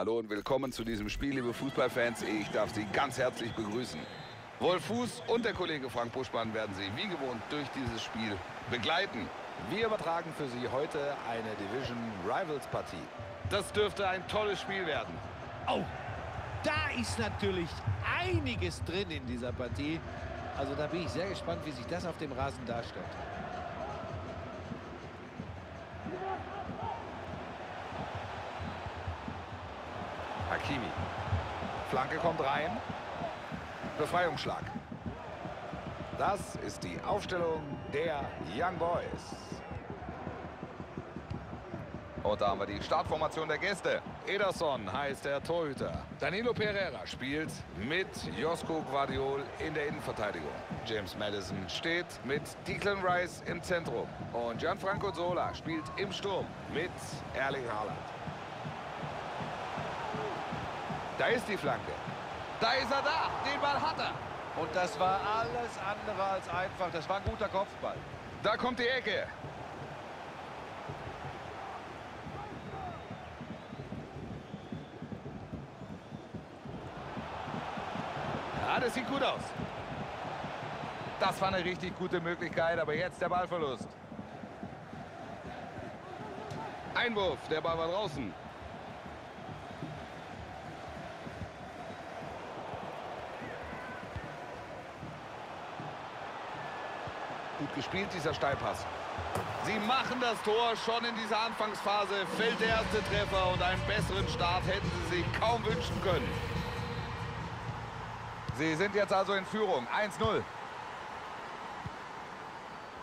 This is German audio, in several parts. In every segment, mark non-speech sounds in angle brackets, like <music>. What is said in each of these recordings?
Hallo und willkommen zu diesem Spiel, liebe Fußballfans. Ich darf Sie ganz herzlich begrüßen. Wolf Fuß und der Kollege Frank Buschmann werden Sie wie gewohnt durch dieses Spiel begleiten. Wir übertragen für Sie heute eine Division Rivals Partie. Das dürfte ein tolles Spiel werden. Oh, da ist natürlich einiges drin in dieser Partie. Also da bin ich sehr gespannt, wie sich das auf dem Rasen darstellt. Hakimi. Flanke kommt rein. Befreiungsschlag. Das ist die Aufstellung der Young Boys. Und da haben wir die Startformation der Gäste. Ederson heißt der Torhüter. Danilo Pereira spielt mit Josko Guardiol in der Innenverteidigung. James Madison steht mit Declan Rice im Zentrum. Und Gianfranco Zola spielt im Sturm mit Erling Haaland. Da ist die Flanke. Da ist er da. Den Ball hat er. Und das war alles andere als einfach. Das war ein guter Kopfball. Da kommt die Ecke. Ja, das sieht gut aus. Das war eine richtig gute Möglichkeit, aber jetzt der Ballverlust. Einwurf, der Ball war draußen. Gut gespielt, dieser Steilpass. Sie machen das Tor schon in dieser Anfangsphase. Fällt der erste Treffer und einen besseren Start hätten sie sich kaum wünschen können. Sie sind jetzt also in Führung. 1-0.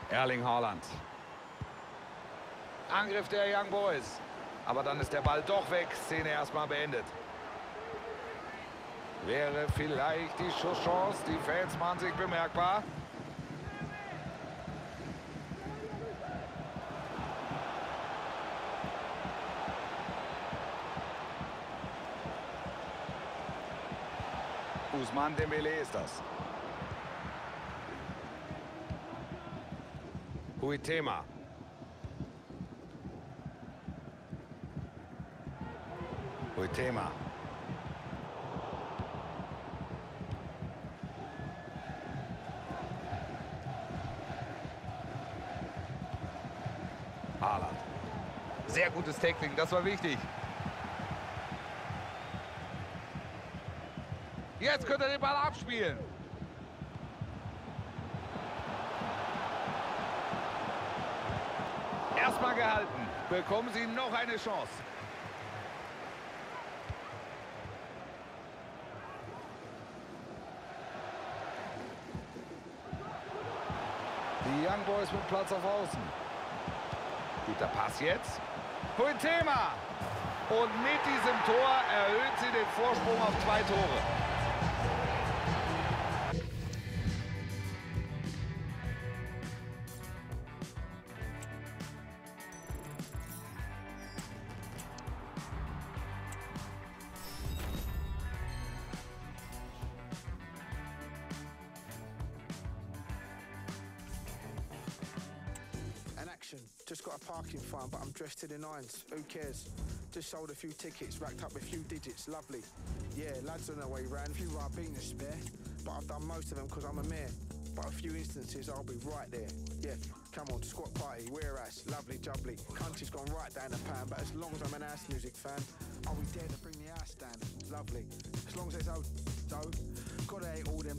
Erling Haaland. Angriff der Young Boys. Aber dann ist der Ball doch weg. Szene erstmal beendet. Wäre vielleicht die Schusschance. Die Fans machen sich bemerkbar. Usman Dembele ist das. Huitema. Huitema. Haaland. Sehr gutes Tackling, das war wichtig. Jetzt könnte er den Ball abspielen. Erstmal gehalten. Bekommen Sie noch eine Chance. Die Young Boys mit Platz auf Außen. Guter Pass jetzt. Huitema. Und mit diesem Tor erhöht sie den Vorsprung auf zwei Tore. Cares? Just sold a few tickets, racked up a few digits. Lovely. Yeah, lads on their way round. Few been to spare, but I've done most of them because I'm a mayor. But a few instances I'll be right there. Yeah, come on, squat party, we're ass, lovely jubbly. Country's gone right down the pan, but as long as I'm an ass music fan, I'll be there to bring the ass down. Lovely. As long as there's old dough, gotta hate all them.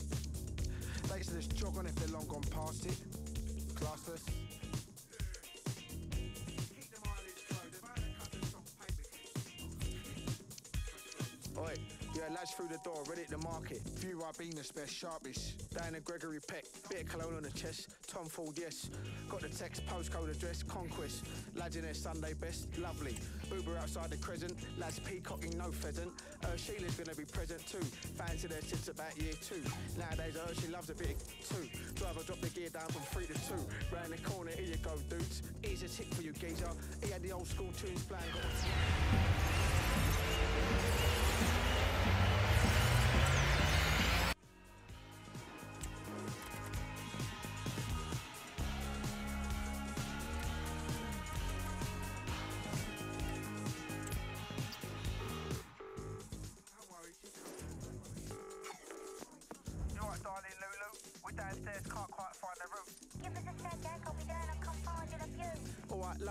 They just jog on if they're long gone past it. Classless. Through the door, ready to market. Few Ribena best, sharpish. Diana Gregory Peck, bit of cologne on the chest. Tom Ford, yes. Got the text, postcode address, conquest. Lads in their Sunday best, lovely. Uber outside the crescent, lads peacocking, no pheasant. Uh, Sheila's gonna be present too. Fans in there since about year two. Nowadays, uh, she loves a bit of two. Driver drop the gear down from three to two. Round the corner, here you go, dudes. Here's a tick for you, geezer. He had the old school tunes playing.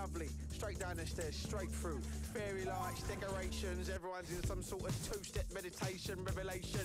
Lovely. Straight down the stairs, straight through. Fairy lights, decorations, everyone's in some sort of two-step meditation, revelation.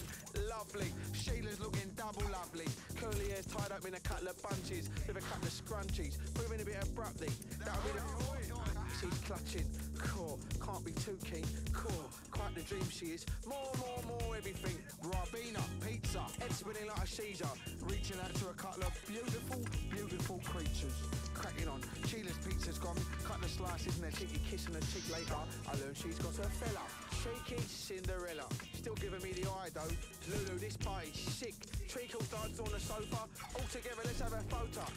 Lovely. Sheila's looking double lovely. Curly hair's tied up in a couple of bunches with a couple of scrunchies. Moving a bit abruptly. That'll be the... point. She's clutching. Core, can't be too keen. Core, quite the dream she is. More, more, more, everything. Rabina, pizza, head spinning like a Caesar. Reaching out to a couple of beautiful, beautiful creatures. Cracking on. Sheila's pizza's gone. Cut the slices and a cheeky kiss on the cheek later. I learn she's got her fella. Cheeky Cinderella. Still giving me the eye though. Lulu, this party's sick. Treacle duds on the sofa. All together, let's have a photo.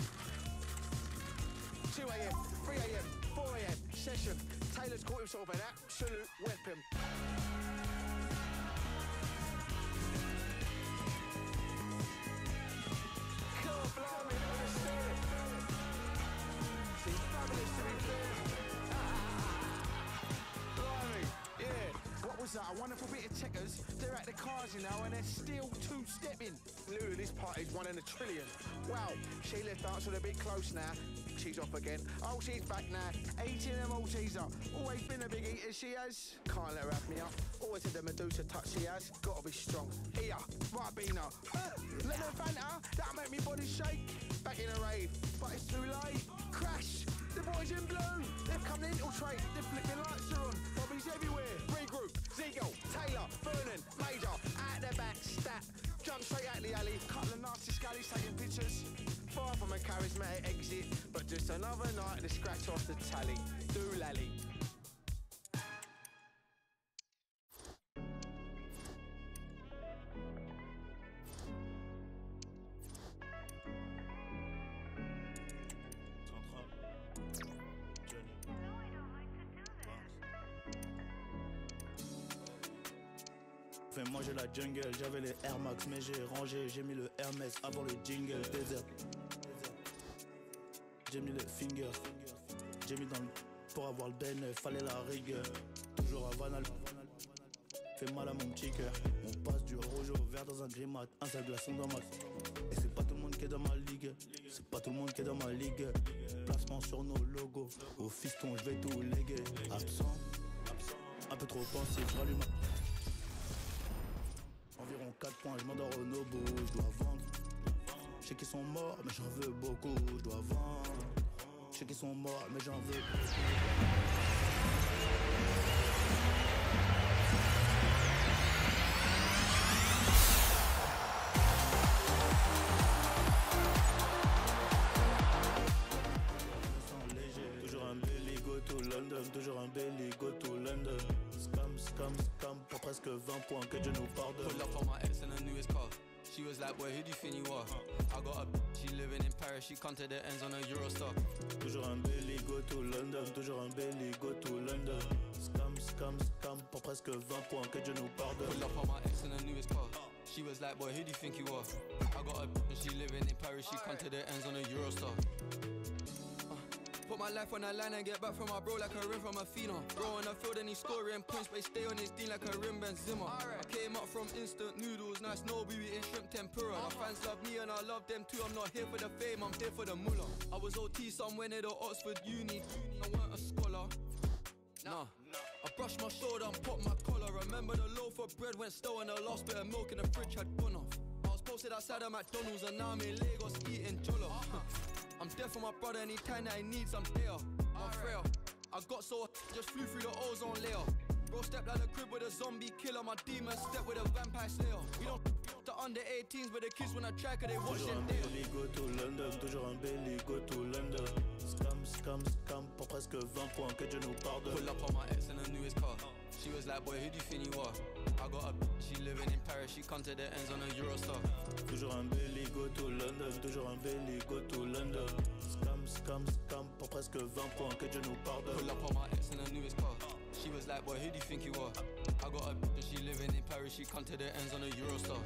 2 a.m., 3 a.m., 4 a.m. session. Taylor's caught himself an absolute weapon. You know and they're still two-stepping. Lulu, this party's one in a trillion. Wow, she left dance with a bit close now. She's off again. Oh, she's back now. Eating a Malteser. Always been a big eater, she has. Can't let her have me up. Always had the Medusa touch she has. Gotta be strong. Here, right Bino. Uh, lemon Fanta, that'll make me body shake. Back in a rave, but it's too late. Crash! Boys in blue. They've come to infiltrate. The flipping lights are on. Bobby's everywhere. Regroup. Ziegel, Taylor, Vernon, Major. At the back, stat. Jump straight out the alley. Couple of nasty scallies taking pictures. Far from a charismatic exit, but just another night to scratch off the tally. Do lally. Fait manger la jungle, j'avais les Air Max mais j'ai rangé, j'ai mis le Hermès avant le jingle. Desert J'ai mis le finger, j'ai mis dans le pour avoir le ben, fallait la rigueur. Toujours à Vanal. Fait mal à mon petit cœur. On passe du rouge au vert dans un grimat Un seul glaçon dans ma Et c'est pas tout le monde qui est dans ma ligue. C'est pas tout le monde qui est dans ma ligue. Placement sur nos logos. Au fiston je vais tout léguer. Absent. Un peu trop pensif, j'allume Environ 4 points, je m'endors au nobo, je dois vendre. Je sais qu'ils sont morts, mais j'en veux beaucoup, je dois vendre. Je sais qu'ils sont morts, mais j'en veux beaucoup. léger, toujours un belly, go to London, toujours un belly, go to London. Scam, scam, scam, pour presque 20 points, que Dieu nous pardonne. She was like, boy, who do you think you are? I got a she living in Paris, she come to the ends on a Eurostar. Toujours un belly, go to London, toujours un belly, go to London. Scam, scam, scam, pour presque 20 points, que Dieu nous pardonne. Pull up on my ex in the newest car. She was like, boy, who do you think you are? I got a she living in Paris, she come to the ends on a Eurostar. Put my life on the line and get back from my bro like a rim from a phenom. Bro on the field and he's scoring points, but he stay on his D like a rim Benzema. I came up from instant noodles, nice no we eating shrimp tempura. My uh-huh. fans love me and I love them too. I'm not here for the fame, I'm here for the moolah. I was OT somewhere near the Oxford Uni. I weren't a scholar. Nah. I brushed my shoulder and popped my collar. Remember the loaf of bread went stale and the last bit of milk in the fridge had gone off. I was posted outside of McDonald's and now I'm in Lagos eating jollof. Uh-huh. <laughs> I'm there for my brother anytime that he needs, I'm there. I'm frail. I got so just flew through the ozone layer. Bro stepped out the crib with a zombie killer. My demon step with a vampire slayer. We don't the under 18s, but the kids when I try, cause they watch Toujours them un belly, go to London, toujours un belly, go to London. Scam, scam, scam, pour presque 20 points, que Dieu nous pardonne. Pull up on my ex in the newest car. She was like, boy, who do you think you are? I got a bitch, she living in Paris, she come to the ends on a Eurostar. Toujours un belly, go to London, toujours un belly, go to London. Scam, scam, scam, pour presque 20 points, que Dieu nous pardonne. Pull up on my ex in the newest car. She was like, boy, who do you think you are? I got a bitch, she living in Paris, she come to the ends on a Eurostar.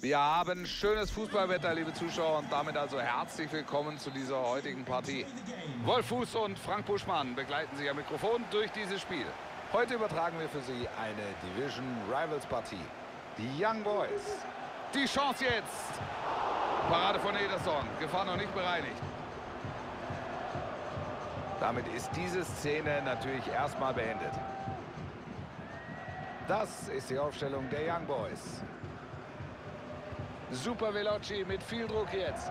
Wir haben schönes Fußballwetter, liebe Zuschauer, und damit also herzlich willkommen zu dieser heutigen Partie. Wolf Fuß und Frank Buschmann begleiten Sie am Mikrofon durch dieses Spiel. Heute übertragen wir für Sie eine Division Rivals Partie. Die Young Boys. Die Chance jetzt. Parade von Ederson. Gefahr noch nicht bereinigt. Damit ist diese Szene natürlich erstmal beendet. Das ist die Aufstellung der Young Boys. Super Veloci mit viel Druck jetzt.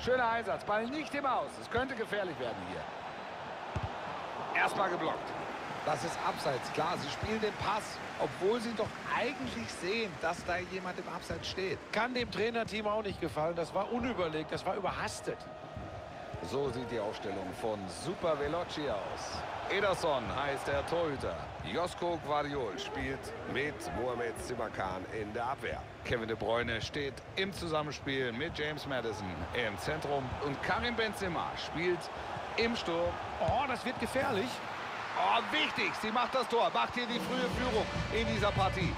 Schöner Einsatz. Ball nicht im Aus. Es könnte gefährlich werden hier. Erstmal geblockt. Das ist abseits. Klar, sie spielen den Pass, obwohl sie doch eigentlich sehen, dass da jemand im Abseits steht. Kann dem Trainerteam auch nicht gefallen. Das war unüberlegt, das war überhastet. So sieht die Aufstellung von Super Veloci aus. Ederson heißt der Torhüter. Josko Guardiol spielt mit Mohamed Simakan in der Abwehr. Kevin De Bruyne steht im Zusammenspiel mit James Madison im Zentrum. Und Karim Benzema spielt im Sturm. Oh, das wird gefährlich. Oh, wichtig, sie macht das Tor, macht hier die frühe Führung in dieser Partie.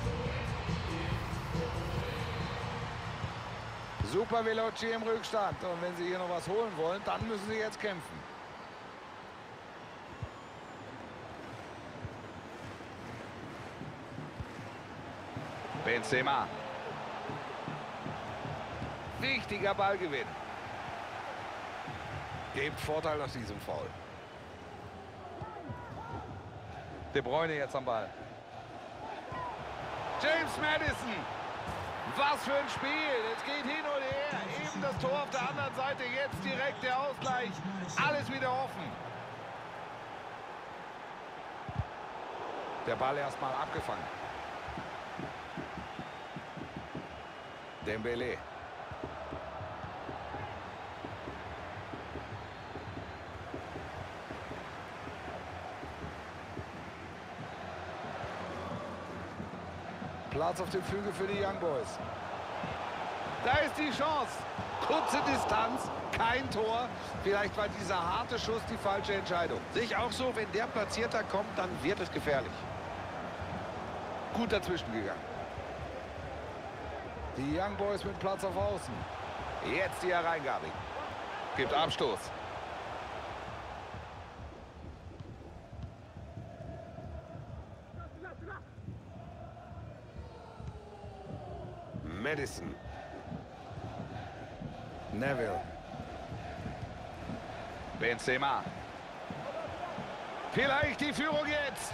Super Veloci im Rückstand. Und wenn sie hier noch was holen wollen, dann müssen sie jetzt kämpfen. Benzema. Wichtiger Ballgewinn. Gebt Vorteil aus diesem Foul. De Bruyne jetzt am Ball. James Madison. Was für ein Spiel. Es geht hin und her. Eben das Tor auf der anderen Seite. Jetzt direkt der Ausgleich. Alles wieder offen. Der Ball erstmal abgefangen. Dembele. Platz auf dem Flügel für die Young Boys. Da ist die Chance. Kurze Distanz, kein Tor. Vielleicht war dieser harte Schuss die falsche Entscheidung. Sich auch so, wenn der Platzierter kommt, dann wird es gefährlich. Gut dazwischen gegangen. Die Young Boys mit Platz auf Außen. Jetzt die Hereingabe. Gibt Abstoß. Madison. Neville. Benzema. Vielleicht die Führung jetzt.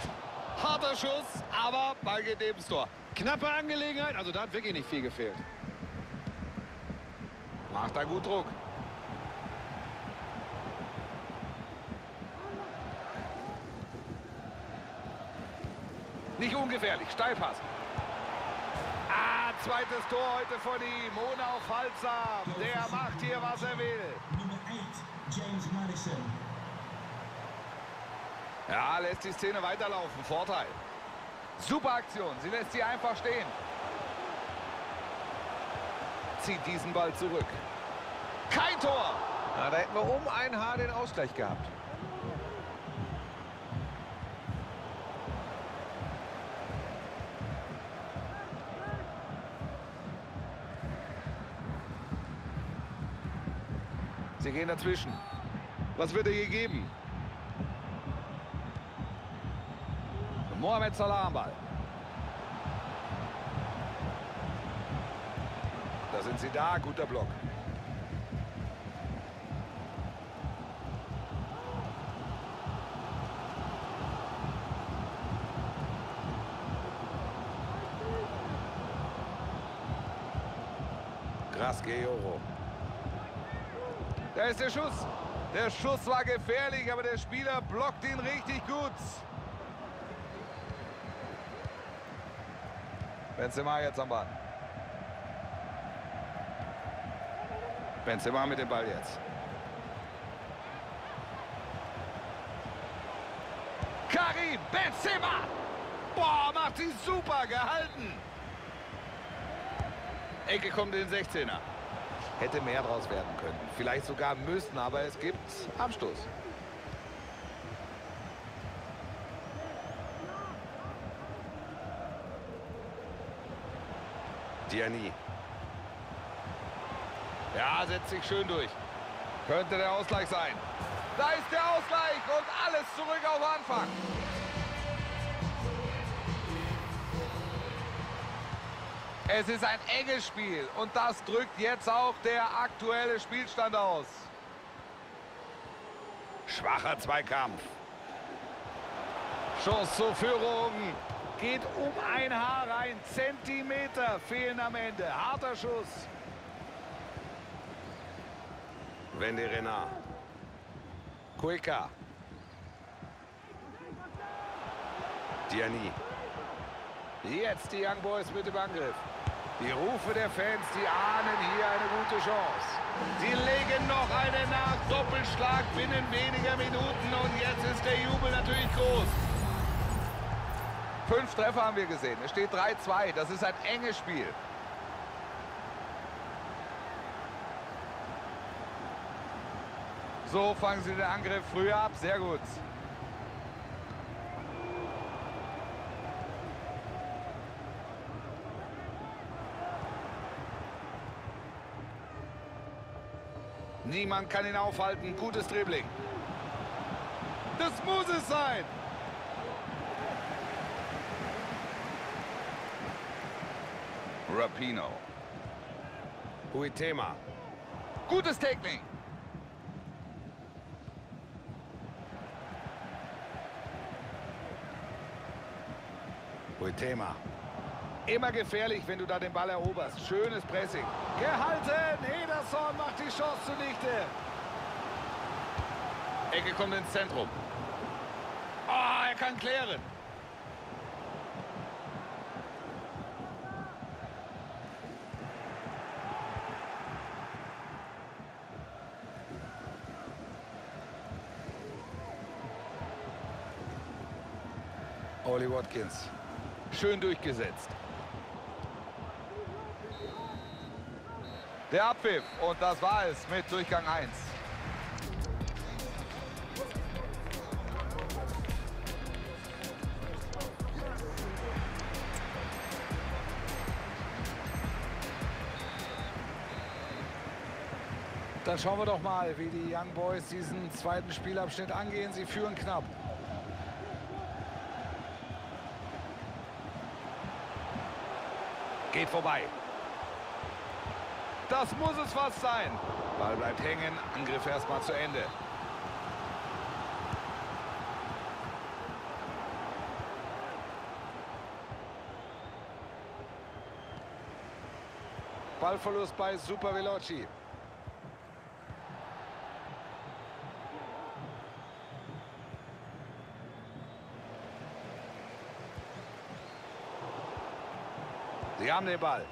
Harter Schuss, aber Ball geht neben Tor. Knappe Angelegenheit, also da hat wirklich nicht viel gefehlt. Macht da gut Druck. Nicht ungefährlich, Steilpass. Zweites Tor heute von ihm. Ohne aufhaltsam. Der macht hier, was er will. Ja, lässt die Szene weiterlaufen. Vorteil. Super Aktion. Sie lässt sie einfach stehen. Zieht diesen Ball zurück. Kein Tor. Na, da hätten wir um ein Haar den Ausgleich gehabt. Gehen dazwischen. Was wird er gegeben? Mohamed Salah am Ball. Da sind sie da, guter Block. Grasqueoro. Da ist der Schuss. Der Schuss war gefährlich, aber der Spieler blockt ihn richtig gut. Benzema jetzt am Ball. Benzema mit dem Ball jetzt. Karim Benzema. Boah, macht sie super gehalten. Ecke kommt in den 16er. Hätte mehr draus werden können. Vielleicht sogar müssen, aber es gibt Abstoß. Diani. Ja, setzt sich schön durch. Könnte der Ausgleich sein. Da ist der Ausgleich und alles zurück auf Anfang. Es ist ein enges Spiel und das drückt jetzt auch der aktuelle Spielstand aus. Schwacher Zweikampf. Schuss zur Führung. Geht um ein Haar rein. Zentimeter fehlen am Ende. Harter Schuss. Wendy Renard. Kuika. Diani. Jetzt die Young Boys mit dem Angriff. Die Rufe der Fans, die ahnen hier eine gute Chance. Sie legen noch einen nach. Doppelschlag binnen weniger Minuten und jetzt ist der Jubel natürlich groß. Fünf Treffer haben wir gesehen. Es steht 3-2. Das ist ein enges Spiel. So fangen sie den Angriff früher ab. Sehr gut. Niemand kann ihn aufhalten. Gutes Dribbling. Das muss es sein. Rapino. Huitema. Gutes Tackling. Huitema. Immer gefährlich, wenn du da den Ball eroberst. Schönes Pressing. Gehalten. Ederson macht die Chance zunichte. Ecke kommt ins Zentrum. Oh, er kann klären. Oli Watkins. Schön durchgesetzt. Der Abpfiff und das war es mit Durchgang 1. Dann schauen wir doch mal, wie die Young Boys diesen zweiten Spielabschnitt angehen. Sie führen knapp. Geht vorbei. Das muss es fast sein. Ball bleibt hängen. Angriff erstmal zu Ende. Ballverlust bei Super Veloci. Sie haben den Ball.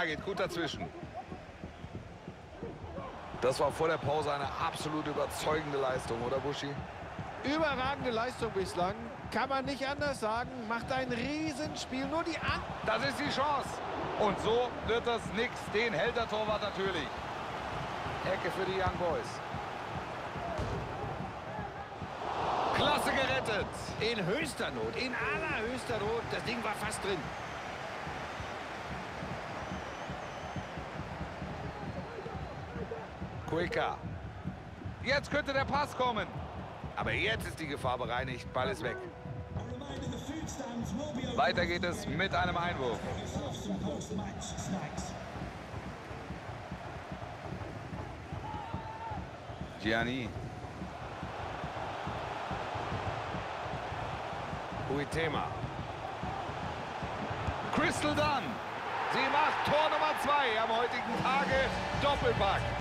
Ja, geht gut dazwischen. Das war vor der Pause eine absolut überzeugende Leistung, oder Buschi? Überragende Leistung bislang. Kann man nicht anders sagen. Macht ein Riesenspiel. Nur die An... Das ist die Chance. Und so wird das nix. Den hält der Torwart natürlich. Ecke für die Young Boys. Klasse gerettet. In höchster Not, in allerhöchster Not. Das Ding war fast drin. Quicker. Jetzt könnte der Pass kommen. Aber jetzt ist die Gefahr bereinigt. Ball ist weg. Weiter geht es mit einem Einwurf. Gianni. Uitema. Crystal Dunn. Sie macht Tor Nummer zwei am heutigen Tage. Doppelpack.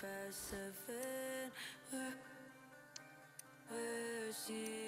past seven. Where, where's she?